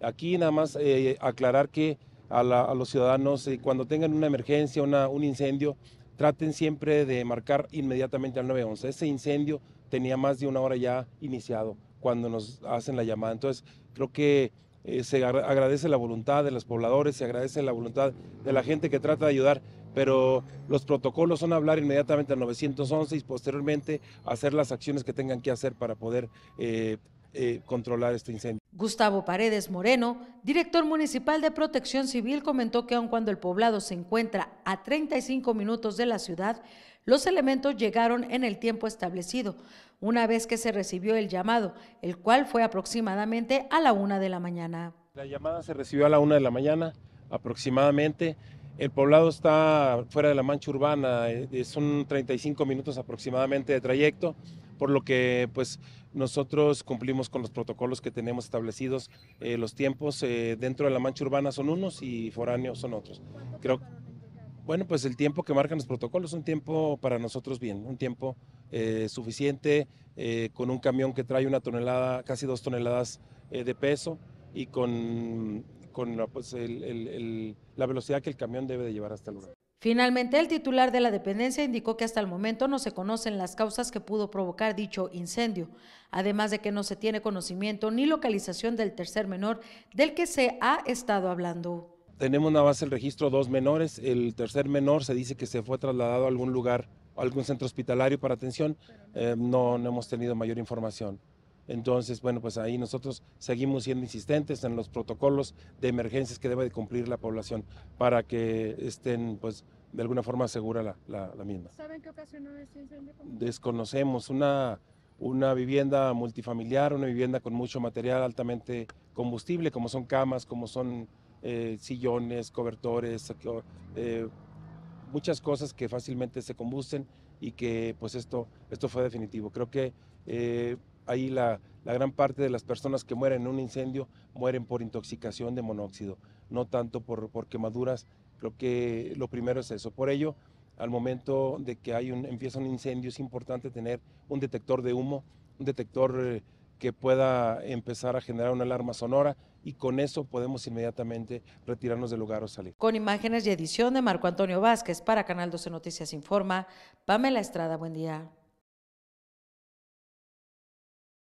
Aquí nada más eh, aclarar que a, los ciudadanos eh, cuando tengan una emergencia, un incendio, traten siempre de marcar inmediatamente al 911. Ese incendio tenía más de una hora ya iniciado cuando nos hacen la llamada. Entonces, creo que eh, se agradece la voluntad de los pobladores, se agradece la voluntad de la gente que trata de ayudar, pero los protocolos son hablar inmediatamente al 911 y posteriormente hacer las acciones que tengan que hacer para poder controlar este incendio. Gustavo Paredes Moreno, director municipal de Protección Civil, comentó que aun cuando el poblado se encuentra a 35 minutos de la ciudad, los elementos llegaron en el tiempo establecido, una vez que se recibió el llamado, el cual fue aproximadamente a la una de la mañana. La llamada se recibió a la una de la mañana aproximadamente. El poblado está fuera de la mancha urbana, eh, son 35 minutos aproximadamente de trayecto, por lo que pues nosotros cumplimos con los protocolos que tenemos establecidos. Eh, los tiempos eh, dentro de la mancha urbana son unos y foráneos son otros. Creo, bueno, pues el tiempo que marcan los protocolos es un tiempo para nosotros bien, un tiempo suficiente con un camión que trae una tonelada, casi dos toneladas de peso y con con pues, la velocidad que el camión debe de llevar hasta el lugar. Finalmente, el titular de la dependencia indicó que hasta el momento no se conocen las causas que pudo provocar dicho incendio, además de que no se tiene conocimiento ni localización del tercer menor del que se ha estado hablando. Tenemos una base el registro dos menores, el tercer menor se dice que se fue trasladado a algún lugar, a algún centro hospitalario para atención, eh, no, no hemos tenido mayor información. Entonces, bueno, pues ahí nosotros seguimos siendo insistentes en los protocolos de emergencias que debe de cumplir la población para que estén, pues, de alguna forma segura la, la, misma. ¿Saben qué ocasionó este incendio? Desconocemos una, una vivienda multifamiliar, una vivienda con mucho material altamente combustible, como son camas, como son eh, sillones, cobertores, eh, muchas cosas que fácilmente se combusten y que pues esto, esto fue definitivo. Creo que eh, ahí la, gran parte de las personas que mueren en un incendio mueren por intoxicación de monóxido, no tanto por, quemaduras. Creo que lo primero es eso. Por ello, al momento de que hay un, empieza un incendio, es importante tener un detector de humo, un detector eh, que pueda empezar a generar una alarma sonora y con eso podemos inmediatamente retirarnos del lugar o salir. Con imágenes y edición de Marco Antonio Vázquez para Canal 12 Noticias Informa, Pamela Estrada, buen día.